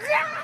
Yeah.